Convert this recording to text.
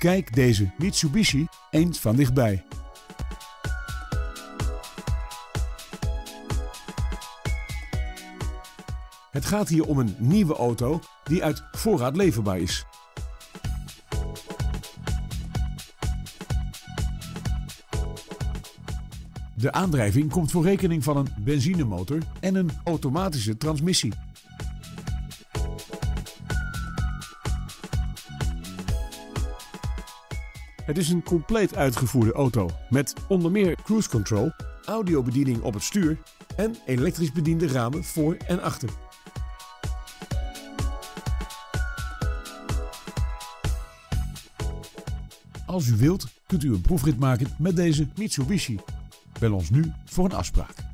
Bekijk deze Mitsubishi eens van dichtbij. Het gaat hier om een nieuwe auto die uit voorraad leverbaar is. De aandrijving komt voor rekening van een benzinemotor en een automatische transmissie. Het is een compleet uitgevoerde auto met onder meer cruise control, audiobediening op het stuur en elektrisch bediende ramen voor en achter. Als u wilt, kunt u een proefrit maken met deze Mitsubishi. Bel ons nu voor een afspraak.